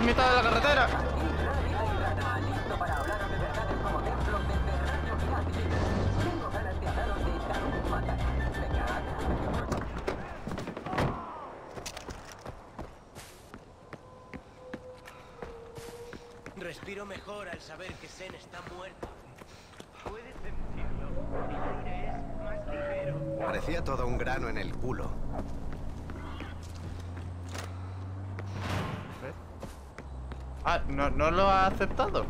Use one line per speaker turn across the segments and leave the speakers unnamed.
en mitad de la carretera.
Respiro mejor al saber que Sen está muerta.
Puedes sentirlo. El aire es más ligero.
Parecía todo un grano en el culo.
Ah, ¿no, ¿no lo ha aceptado?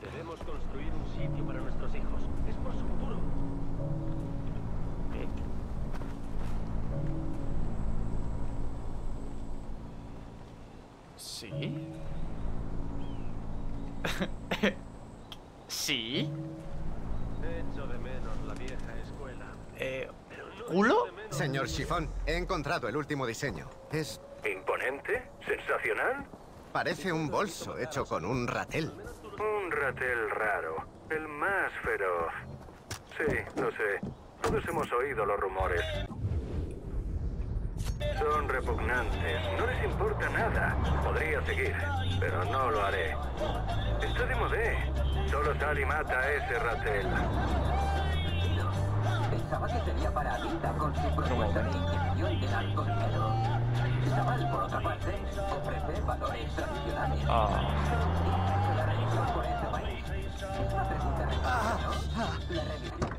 Debemos construir un sitio para nuestros hijos. Es por su futuro.
¿Eh? ¿Sí? ¿Sí?
Echo de menos la vieja escuela.
Eh, ¿Culo?
Señor Chifón, he encontrado el último diseño. Es...
¿Imponente? ¿Sensacional?
parece un bolso hecho con un ratel.
Un ratel raro. El más feroz. Sí, lo sé. Todos hemos oído los rumores. Son repugnantes. No les importa nada. Podría seguir, pero no lo haré. Está de modé. Solo sal y mata a ese ratel.
Pensaba que sería para Adita con su propuesta de inyección de largo dinero. Chaval, por otra parte, ofrece valores tradicionales.
Ah.
¿Qué la religión por este país? Es una pregunta retórica, ¿no? La religión...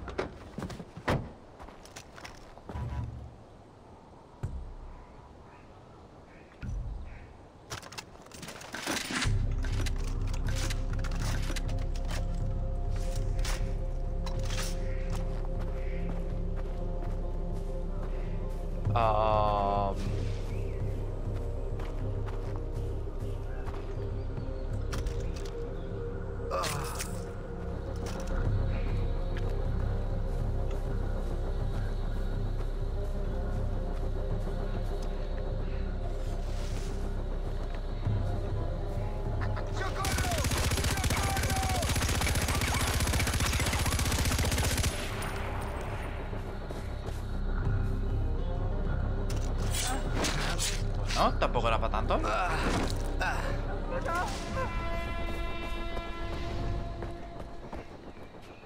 no, tampoco era para tanto.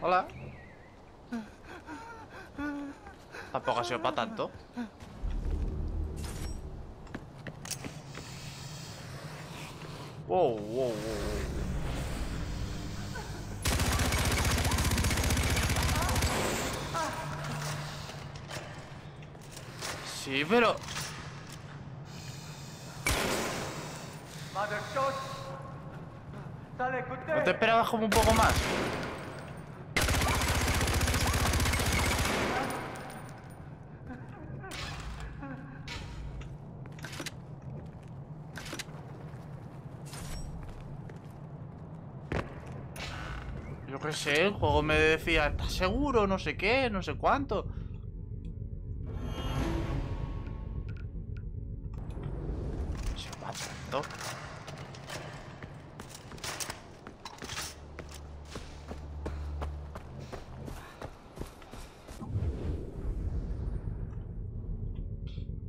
Hola. Tampoco ha sido para tanto. Wow, wow, wow, wow. Sí, pero... ¿No te esperabas como un poco más? Yo qué sé, el juego me decía, ¿estás seguro? No sé qué, no sé cuánto. Se va tanto.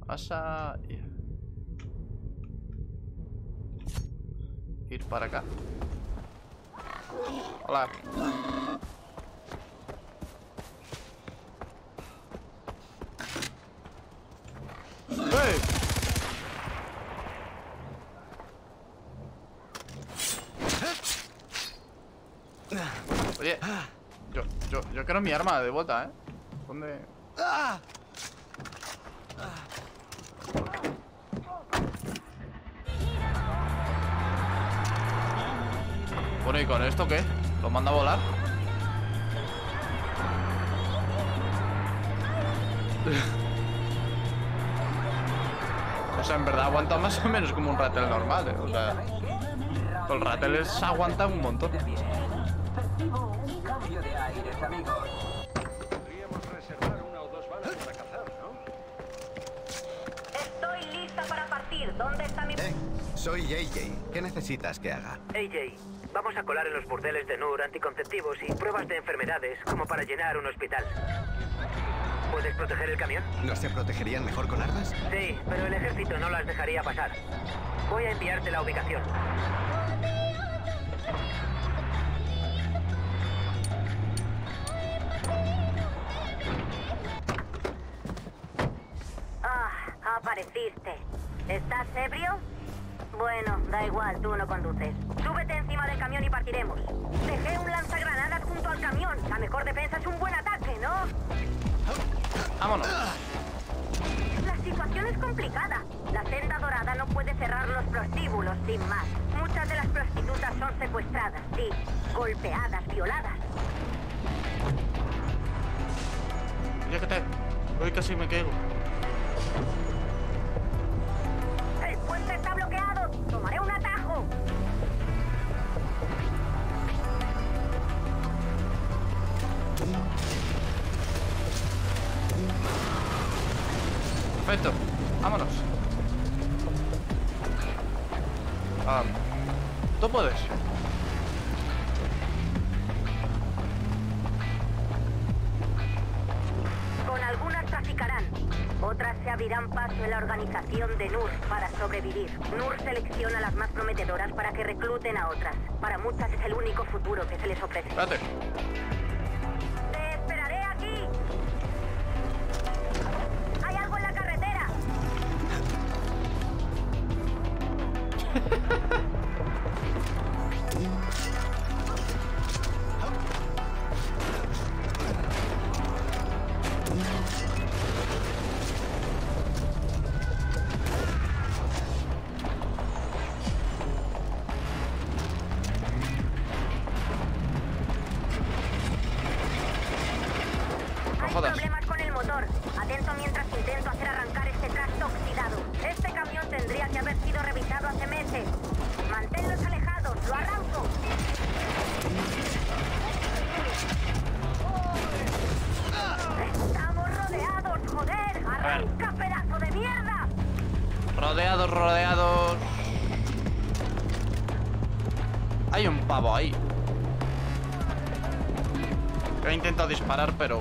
Vas a ir. Ir para acá. Hola. ¡Hey! Oye, yo, quiero mi arma de vuelta, ¿eh? ¿Dónde? Bueno, ¿y con esto qué? ¿Lo manda a volar? o sea, en verdad aguanta más o menos como un ratel normal, ¿eh? O sea, los rateles aguantan un montón.
Amigos.
Podríamos reservar una o dos balas para cazar, ¿no?
Estoy lista para partir. ¿Dónde está mi...
Eh, soy JJ. ¿Qué necesitas que haga?
AJ, vamos a colar en los burdeles de Nur anticonceptivos y pruebas de enfermedades como para llenar un hospital.
¿Puedes proteger el camión?
¿No se protegerían mejor con armas?
Sí, pero el ejército no las dejaría pasar. Voy a enviarte la ubicación.
Apareciste. ¿Estás ebrio? Bueno, da igual, tú no conduces. Súbete encima del camión y partiremos. Dejé un lanzagranadas junto al camión. La mejor defensa es un buen ataque, ¿no?
Vámonos.
La situación es complicada. La senda dorada no puede cerrar los prostíbulos sin más. Muchas de las prostitutas son secuestradas, sí. Golpeadas, violadas.
Ya que te... Hoy casi me caigo. Puedes.
Con algunas traficarán. Otras se abrirán paso en la organización de NUR para sobrevivir. NUR selecciona las más prometedoras para que recluten a otras. Para muchas es el único futuro que se les ofrece.
Espérate. Intentado disparar, pero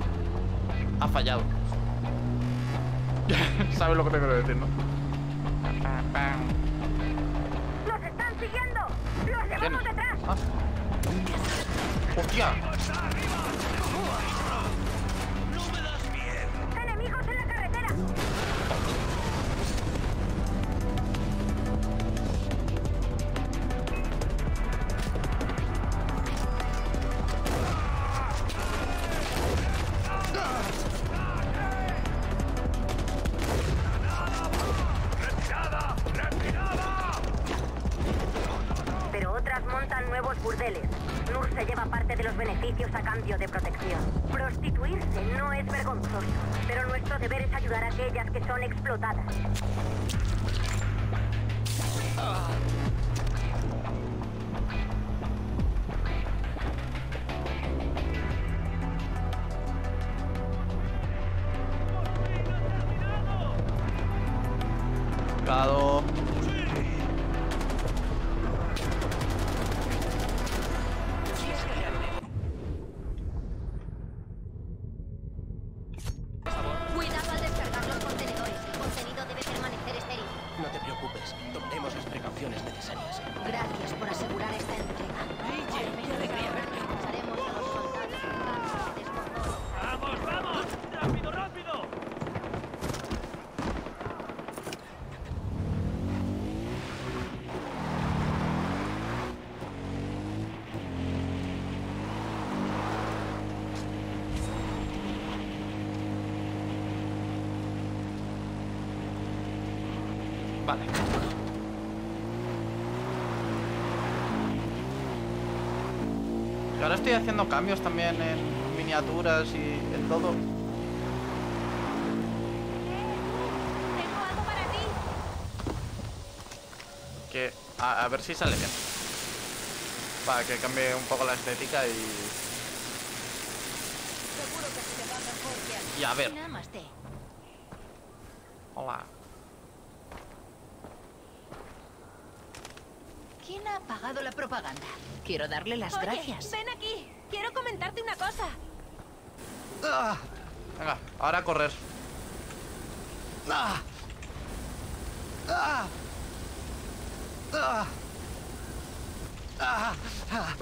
ha fallado. ¿Sabes lo que te quiero decir, no?
¡Los están siguiendo! ¡Los llevamos detrás!
Ah. ¡Hostia!
Que son explotadas.
Vale. Y ahora estoy haciendo cambios también en miniaturas y en todo. Que a, a ver si sale bien. Para que cambie un poco la estética y... Y a ver. Hola.
¿Quién ha apagado la propaganda? Quiero darle las
Oye,
gracias.
ven aquí. Quiero comentarte una cosa.
¡Ah!
Venga, ahora a correr.
¡Ah! ¡Ah! ¡Ah! ¡Ah! ¡Ah!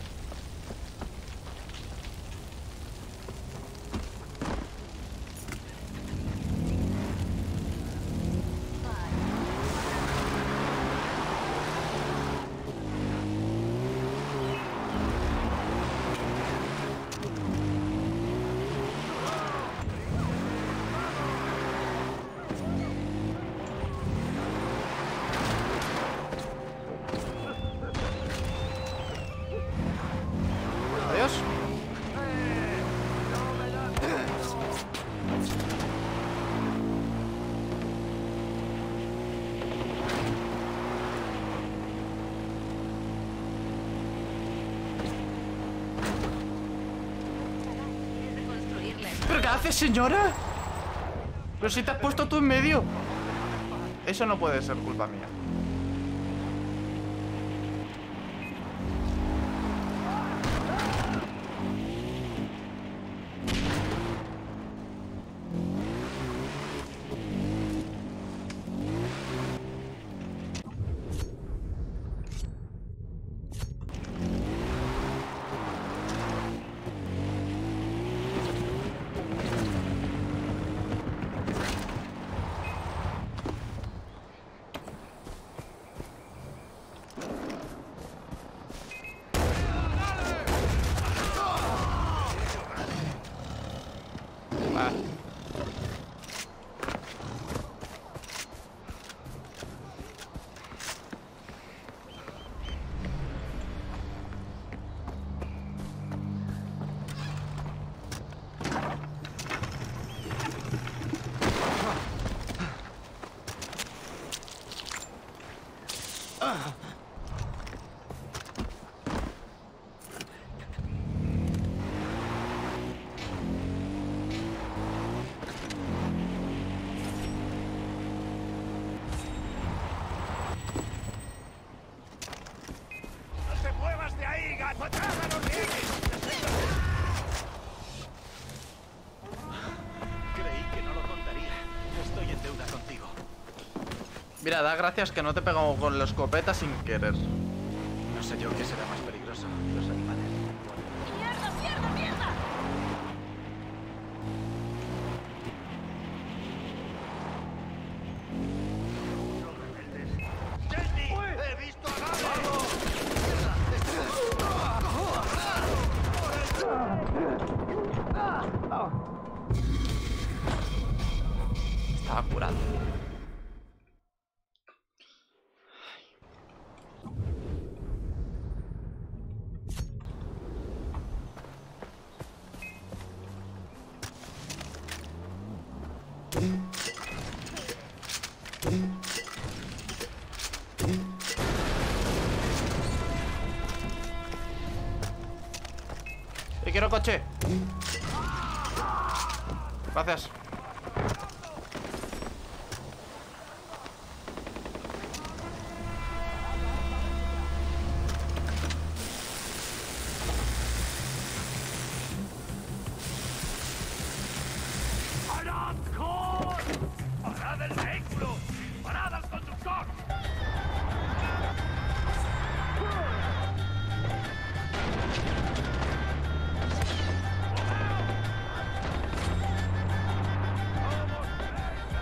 Qué haces, señora? Pero si te has puesto tú en medio. Eso no puede ser culpa mía. Va.
¡No te muevas de ahí, gato! ¡Atrás a los rieles!
Creí que no lo contaría. Estoy en deuda contigo.
Mira, da gracias que no te pegamos con la escopeta sin querer.
No sé yo qué será más peligroso. Los
¡Eh, quiero coche! Gracias.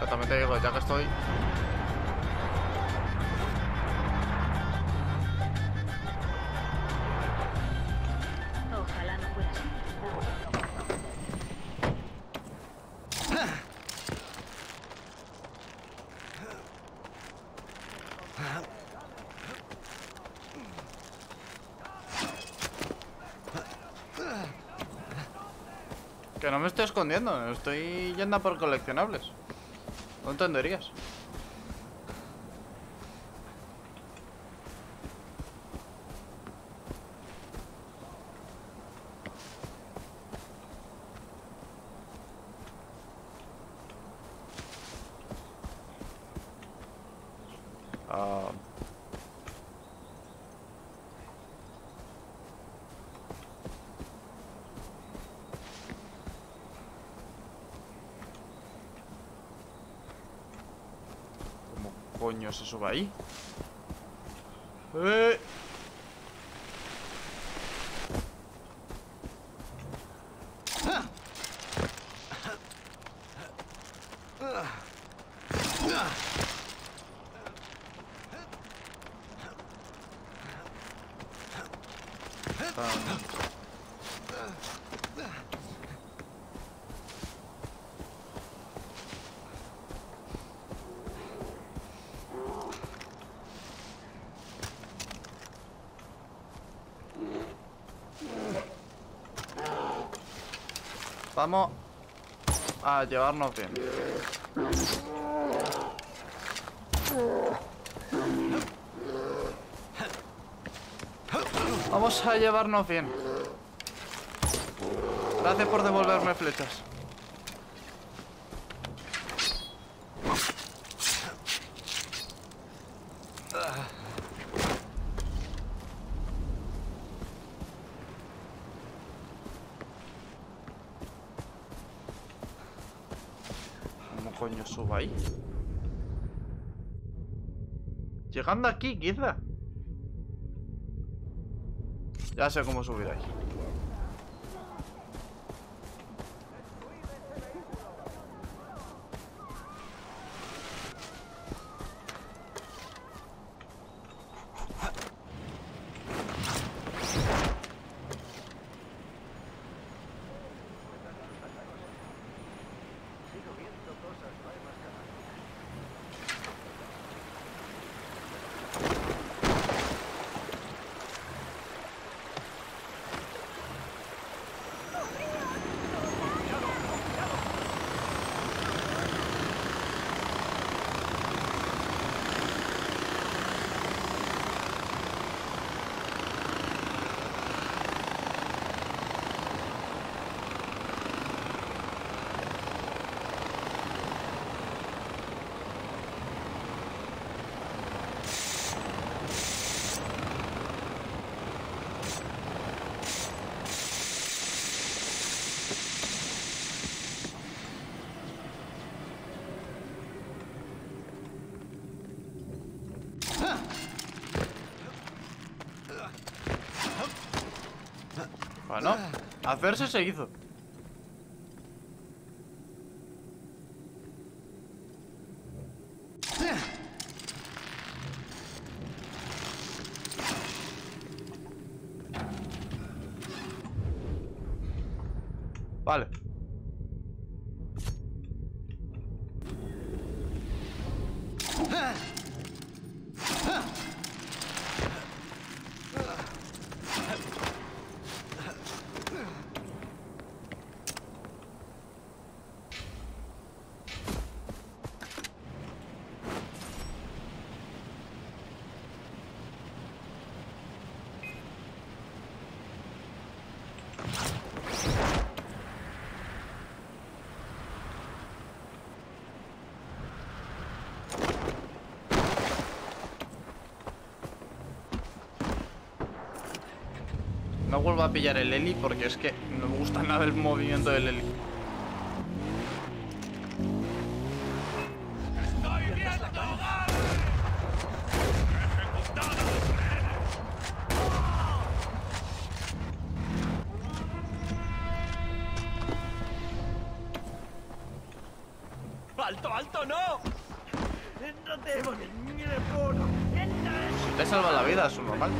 Pero también te digo, ya que estoy.
Ojalá no fuera así.
Que no me estoy escondiendo, estoy yendo por coleccionables. No entenderías. Ah, coño se ahí? ¡Eh! Ah. Vamos a llevarnos bien. Vamos a llevarnos bien. Gracias por devolverme flechas. ¿Cómo coño subo ahí? Llegando aquí, quizá. Ya sé cómo subir ahí. Bueno, hacerse se hizo. Vale. No vuelvo a pillar el Eli porque es que no me gusta nada el movimiento del Eli.
¡Alto, alto, no! ¡No tenemos ni teléfono!
Si te salva la vida, es un normal.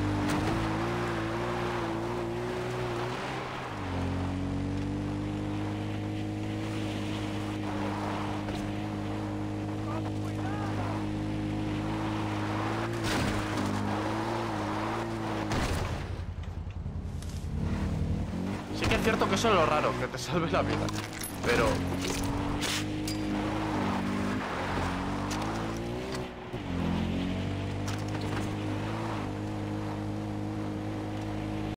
Sí que es cierto que eso es lo raro, que te salve la vida. Pero